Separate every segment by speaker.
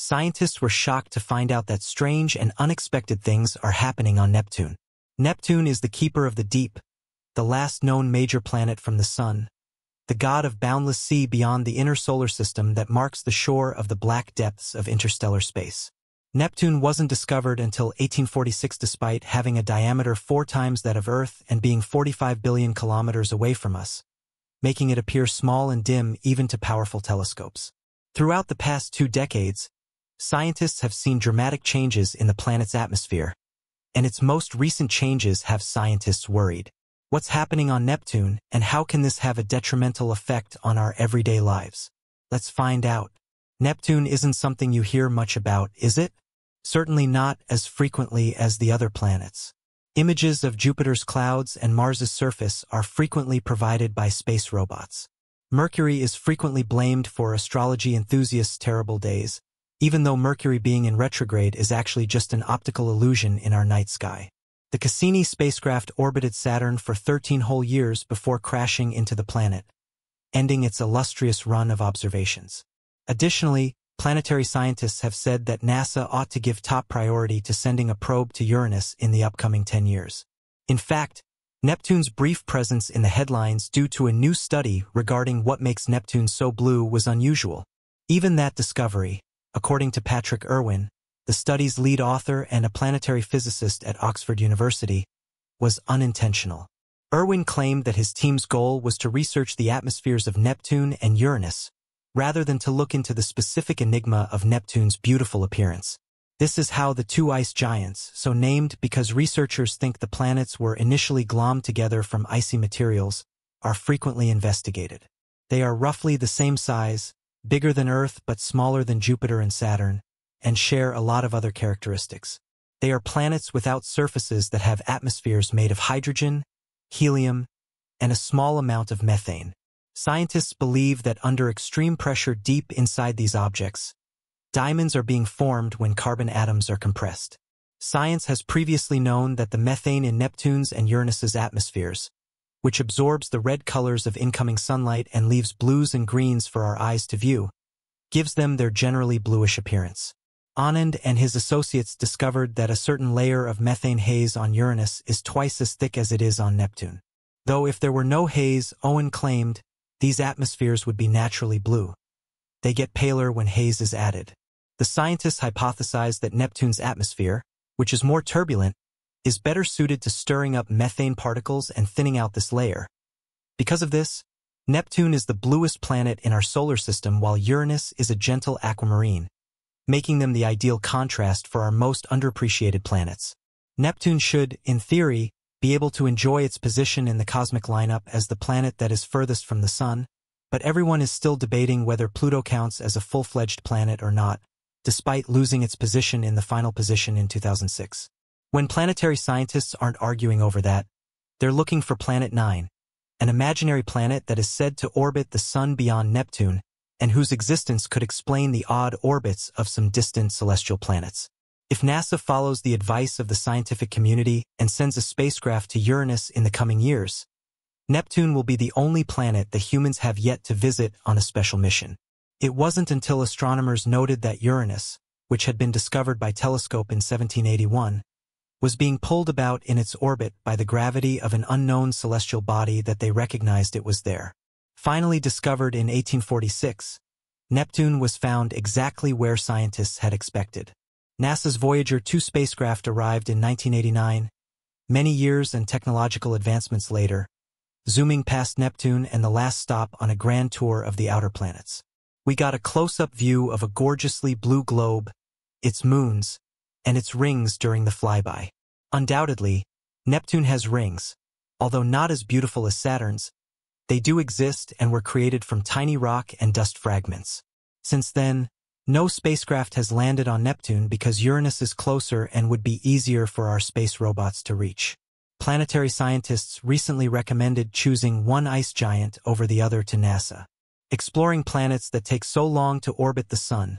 Speaker 1: scientists were shocked to find out that strange and unexpected things are happening on Neptune. Neptune is the keeper of the deep, the last known major planet from the Sun, the god of boundless sea beyond the inner solar system that marks the shore of the black depths of interstellar space. Neptune wasn't discovered until 1846 despite having a diameter four times that of Earth and being 45 billion kilometers away from us, making it appear small and dim even to powerful telescopes. Throughout the past two decades, scientists have seen dramatic changes in the planet's atmosphere, and its most recent changes have scientists worried. What's happening on Neptune, and how can this have a detrimental effect on our everyday lives? Let's find out. Neptune isn't something you hear much about, is it? Certainly not as frequently as the other planets. Images of Jupiter's clouds and Mars's surface are frequently provided by space robots. Mercury is frequently blamed for astrology enthusiasts' terrible days, even though Mercury being in retrograde is actually just an optical illusion in our night sky. The Cassini spacecraft orbited Saturn for 13 whole years before crashing into the planet, ending its illustrious run of observations. Additionally, planetary scientists have said that NASA ought to give top priority to sending a probe to Uranus in the upcoming 10 years. In fact, Neptune's brief presence in the headlines due to a new study regarding what makes Neptune so blue was unusual. Even that discovery, according to Patrick Irwin, the study's lead author and a planetary physicist at Oxford University, was unintentional. Irwin claimed that his team's goal was to research the atmospheres of Neptune and Uranus, rather than to look into the specific enigma of Neptune's beautiful appearance. This is how the two ice giants, so named because researchers think the planets were initially glommed together from icy materials, are frequently investigated. They are roughly the same size, bigger than Earth but smaller than Jupiter and Saturn, and share a lot of other characteristics. They are planets without surfaces that have atmospheres made of hydrogen, helium, and a small amount of methane. Scientists believe that under extreme pressure deep inside these objects, diamonds are being formed when carbon atoms are compressed. Science has previously known that the methane in Neptune's and Uranus's atmospheres, which absorbs the red colors of incoming sunlight and leaves blues and greens for our eyes to view, gives them their generally bluish appearance. Anand and his associates discovered that a certain layer of methane haze on Uranus is twice as thick as it is on Neptune. Though if there were no haze, Irwin claimed, these atmospheres would be naturally blue. They get paler when haze is added. The scientists hypothesized that Neptune's atmosphere, which is more turbulent, is better suited to stirring up methane particles and thinning out this layer. Because of this, Neptune is the bluest planet in our solar system while Uranus is a gentle aquamarine, making them the ideal contrast for our most underappreciated planets. Neptune should, in theory, be able to enjoy its position in the cosmic lineup as the planet that is furthest from the Sun, but everyone is still debating whether Pluto counts as a full-fledged planet or not, despite losing its position in the final position in 2006. When planetary scientists aren't arguing over that, they're looking for Planet 9, an imaginary planet that is said to orbit the Sun beyond Neptune and whose existence could explain the odd orbits of some distant celestial planets. If NASA follows the advice of the scientific community and sends a spacecraft to Uranus in the coming years, Neptune will be the only planet that humans have yet to visit on a special mission. It wasn't until astronomers noted that Uranus, which had been discovered by telescope in 1781, was being pulled about in its orbit by the gravity of an unknown celestial body that they recognized it was there. Finally discovered in 1846, Neptune was found exactly where scientists had expected. NASA's Voyager 2 spacecraft arrived in 1989, many years and technological advancements later, zooming past Neptune and the last stop on a grand tour of the outer planets. We got a close-up view of a gorgeously blue globe, its moons, and its rings during the flyby. Undoubtedly, Neptune has rings, although not as beautiful as Saturn's, they do exist and were created from tiny rock and dust fragments. Since then, no spacecraft has landed on Neptune because Uranus is closer and would be easier for our space robots to reach. Planetary scientists recently recommended choosing one ice giant over the other to NASA. Exploring planets that take so long to orbit the Sun,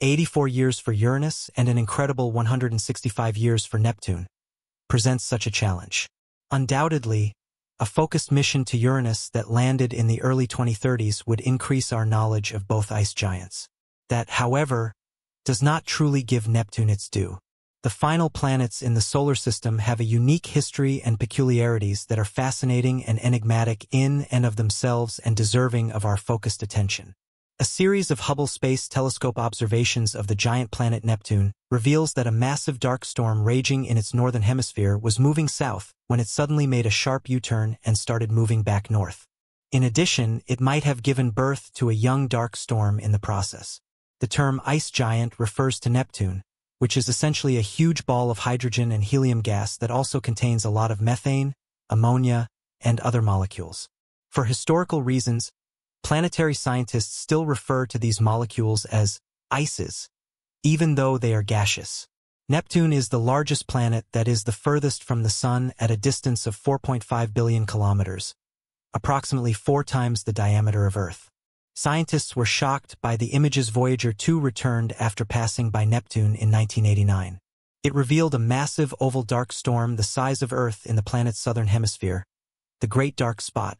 Speaker 1: 84 years for Uranus and an incredible 165 years for Neptune, presents such a challenge. Undoubtedly, a focused mission to Uranus that landed in the early 2030s would increase our knowledge of both ice giants that, however, does not truly give Neptune its due. The final planets in the solar system have a unique history and peculiarities that are fascinating and enigmatic in and of themselves and deserving of our focused attention. A series of Hubble Space Telescope observations of the giant planet Neptune reveals that a massive dark storm raging in its northern hemisphere was moving south when it suddenly made a sharp U-turn and started moving back north. In addition, it might have given birth to a young dark storm in the process. The term ice giant refers to Neptune, which is essentially a huge ball of hydrogen and helium gas that also contains a lot of methane, ammonia, and other molecules. For historical reasons, planetary scientists still refer to these molecules as ices, even though they are gaseous. Neptune is the largest planet that is the furthest from the Sun at a distance of 4.5 billion kilometers, approximately four times the diameter of Earth. Scientists were shocked by the images Voyager 2 returned after passing by Neptune in 1989. It revealed a massive oval dark storm the size of Earth in the planet's southern hemisphere, the Great Dark Spot,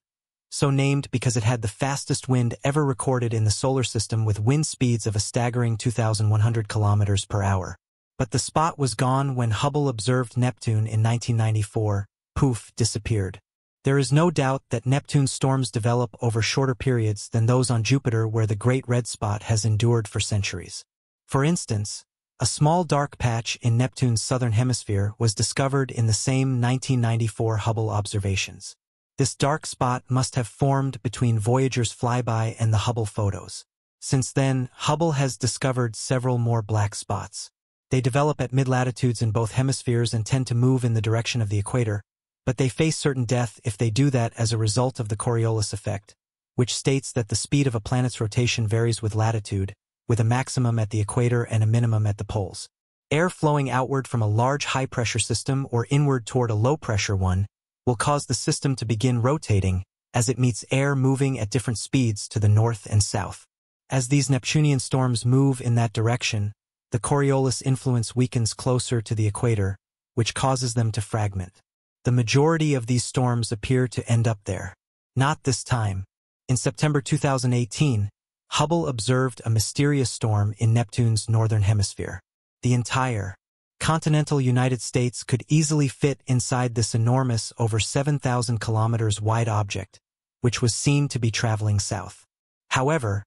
Speaker 1: so named because it had the fastest wind ever recorded in the solar system with wind speeds of a staggering 2,100 kilometers per hour. But the spot was gone when Hubble observed Neptune in 1994, poof, disappeared. There is no doubt that Neptune's storms develop over shorter periods than those on Jupiter where the Great Red Spot has endured for centuries. For instance, a small dark patch in Neptune's southern hemisphere was discovered in the same 1994 Hubble observations. This dark spot must have formed between Voyager's flyby and the Hubble photos. Since then, Hubble has discovered several more black spots. They develop at mid-latitudes in both hemispheres and tend to move in the direction of the equator, but they face certain death if they do that as a result of the Coriolis effect, which states that the speed of a planet's rotation varies with latitude, with a maximum at the equator and a minimum at the poles. Air flowing outward from a large high-pressure system or inward toward a low-pressure one will cause the system to begin rotating as it meets air moving at different speeds to the north and south. As these Neptunian storms move in that direction, the Coriolis influence weakens closer to the equator, which causes them to fragment. The majority of these storms appear to end up there. Not this time. In September 2018, Hubble observed a mysterious storm in Neptune's northern hemisphere. The entire continental United States could easily fit inside this enormous, over 7,000 kilometers wide object, which was seen to be traveling south. However,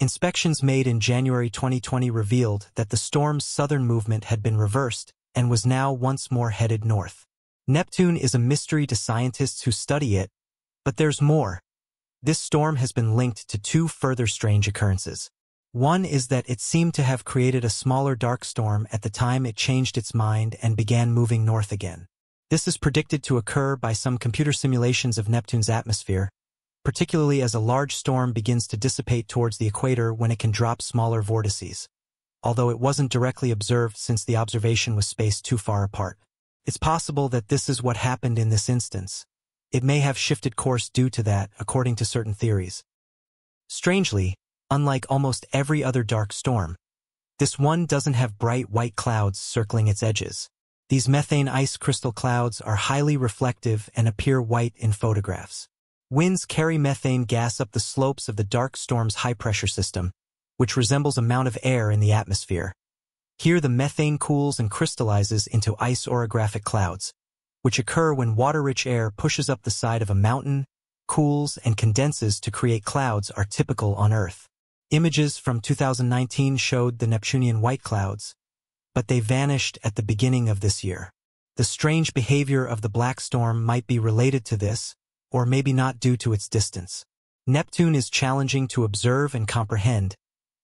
Speaker 1: inspections made in January 2020 revealed that the storm's southern movement had been reversed and was now once more headed north. Neptune is a mystery to scientists who study it, but there's more. This storm has been linked to two further strange occurrences. One is that it seemed to have created a smaller dark storm at the time it changed its mind and began moving north again. This is predicted to occur by some computer simulations of Neptune's atmosphere, particularly as a large storm begins to dissipate towards the equator when it can drop smaller vortices, although it wasn't directly observed since the observation was spaced too far apart. It's possible that this is what happened in this instance. It may have shifted course due to that, according to certain theories. Strangely, unlike almost every other dark storm, this one doesn't have bright white clouds circling its edges. These methane ice crystal clouds are highly reflective and appear white in photographs. Winds carry methane gas up the slopes of the dark storm's high-pressure system, which resembles a mound of air in the atmosphere, here the methane cools and crystallizes into ice orographic clouds, which occur when water-rich air pushes up the side of a mountain, cools, and condenses to create clouds are typical on Earth. Images from 2019 showed the Neptunian white clouds, but they vanished at the beginning of this year. The strange behavior of the black storm might be related to this, or maybe not due to its distance. Neptune is challenging to observe and comprehend,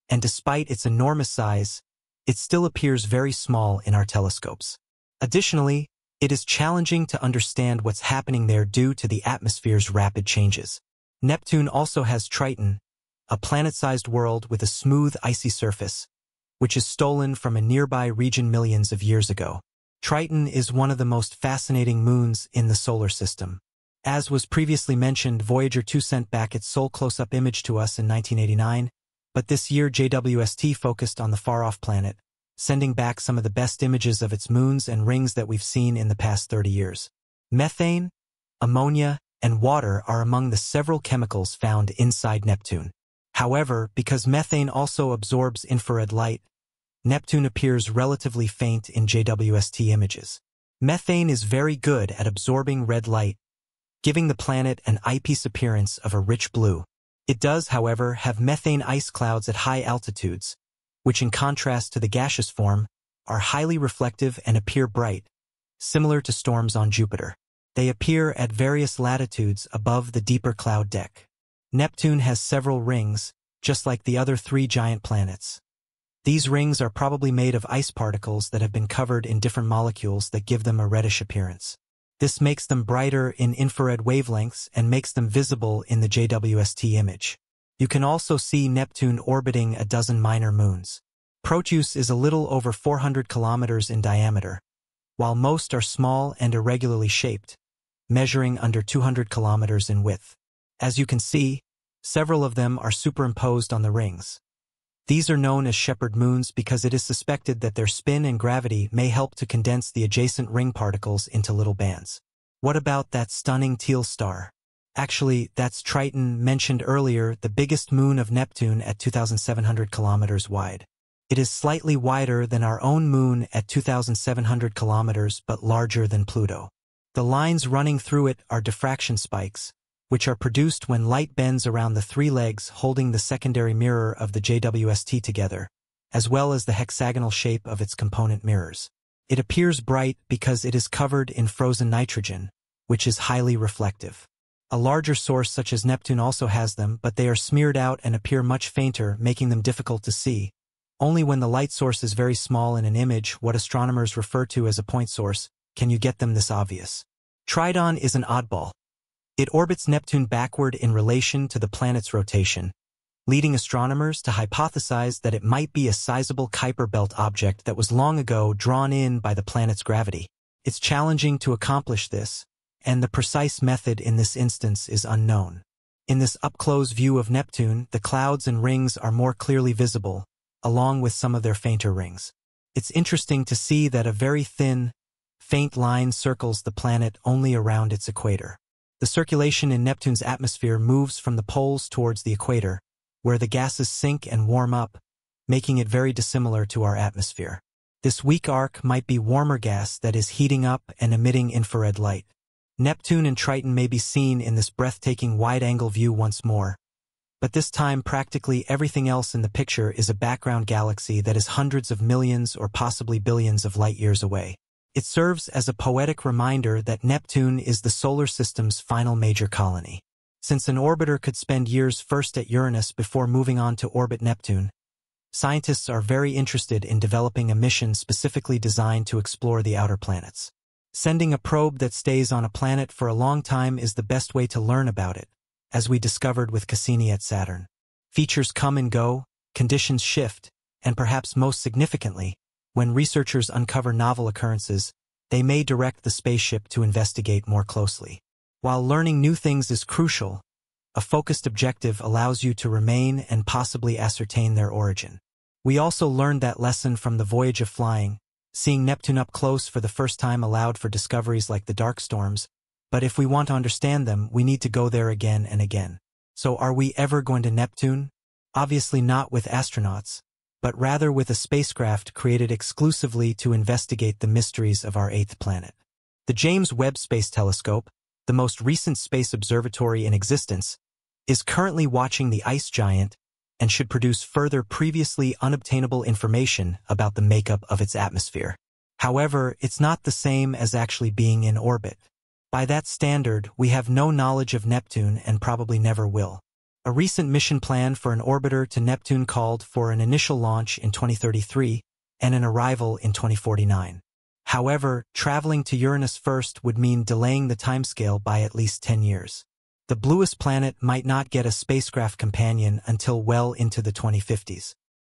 Speaker 1: and despite its enormous size, it still appears very small in our telescopes. Additionally, it is challenging to understand what's happening there due to the atmosphere's rapid changes. Neptune also has Triton, a planet-sized world with a smooth, icy surface, which is stolen from a nearby region millions of years ago. Triton is one of the most fascinating moons in the solar system. As was previously mentioned, Voyager 2 sent back its sole close-up image to us in 1989, but this year JWST focused on the far-off planet, sending back some of the best images of its moons and rings that we've seen in the past 30 years. Methane, ammonia, and water are among the several chemicals found inside Neptune. However, because methane also absorbs infrared light, Neptune appears relatively faint in JWST images. Methane is very good at absorbing red light, giving the planet an eyepiece appearance of a rich blue. It does, however, have methane ice clouds at high altitudes, which in contrast to the gaseous form, are highly reflective and appear bright, similar to storms on Jupiter. They appear at various latitudes above the deeper cloud deck. Neptune has several rings, just like the other three giant planets. These rings are probably made of ice particles that have been covered in different molecules that give them a reddish appearance. This makes them brighter in infrared wavelengths and makes them visible in the JWST image. You can also see Neptune orbiting a dozen minor moons. Proteus is a little over 400 kilometers in diameter, while most are small and irregularly shaped, measuring under 200 kilometers in width. As you can see, several of them are superimposed on the rings. These are known as shepherd moons because it is suspected that their spin and gravity may help to condense the adjacent ring particles into little bands. What about that stunning teal star? Actually, that's Triton mentioned earlier, the biggest moon of Neptune at 2,700 kilometers wide. It is slightly wider than our own moon at 2,700 kilometers but larger than Pluto. The lines running through it are diffraction spikes, which are produced when light bends around the three legs holding the secondary mirror of the JWST together, as well as the hexagonal shape of its component mirrors. It appears bright because it is covered in frozen nitrogen, which is highly reflective. A larger source such as Neptune also has them, but they are smeared out and appear much fainter, making them difficult to see. Only when the light source is very small in an image, what astronomers refer to as a point source, can you get them this obvious. Triton is an oddball, it orbits Neptune backward in relation to the planet's rotation, leading astronomers to hypothesize that it might be a sizable Kuiper belt object that was long ago drawn in by the planet's gravity. It's challenging to accomplish this, and the precise method in this instance is unknown. In this up-close view of Neptune, the clouds and rings are more clearly visible, along with some of their fainter rings. It's interesting to see that a very thin, faint line circles the planet only around its equator. The circulation in Neptune's atmosphere moves from the poles towards the equator, where the gases sink and warm up, making it very dissimilar to our atmosphere. This weak arc might be warmer gas that is heating up and emitting infrared light. Neptune and Triton may be seen in this breathtaking wide-angle view once more, but this time practically everything else in the picture is a background galaxy that is hundreds of millions or possibly billions of light-years away. It serves as a poetic reminder that Neptune is the solar system's final major colony. Since an orbiter could spend years first at Uranus before moving on to orbit Neptune, scientists are very interested in developing a mission specifically designed to explore the outer planets. Sending a probe that stays on a planet for a long time is the best way to learn about it, as we discovered with Cassini at Saturn. Features come and go, conditions shift, and perhaps most significantly, when researchers uncover novel occurrences, they may direct the spaceship to investigate more closely. While learning new things is crucial, a focused objective allows you to remain and possibly ascertain their origin. We also learned that lesson from the Voyager flyby. Seeing Neptune up close for the first time allowed for discoveries like the dark storms, but if we want to understand them, we need to go there again and again. So are we ever going to Neptune? Obviously not with astronauts, but rather with a spacecraft created exclusively to investigate the mysteries of our eighth planet. The James Webb Space Telescope, the most recent space observatory in existence, is currently watching the ice giant and should produce further previously unobtainable information about the makeup of its atmosphere. However, it's not the same as actually being in orbit. By that standard, we have no knowledge of Neptune and probably never will. A recent mission plan for an orbiter to Neptune called for an initial launch in 2033 and an arrival in 2049. However, traveling to Uranus first would mean delaying the timescale by at least 10 years. The bluest planet might not get a spacecraft companion until well into the 2050s.